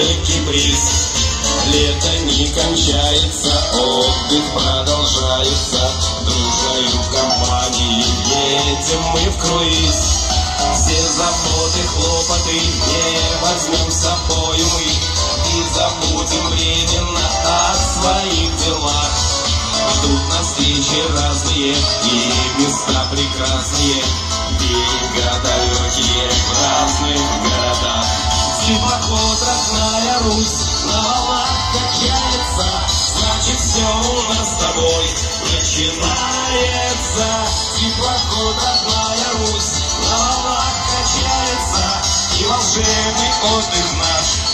легкий бриз. Лето не кончается, отдых продолжается, дружною компанией едем мы в круиз. Все заботы, хлопоты не возьмем с собой мы И забудем временно о своих делах Ждут нас встречи разные и места прекрасные Берега Теплоход, родная Русь, волнах качается Значит, все у нас с тобой начинается. Теплоход, родная Русь, волнах качается И волшебный отдых наш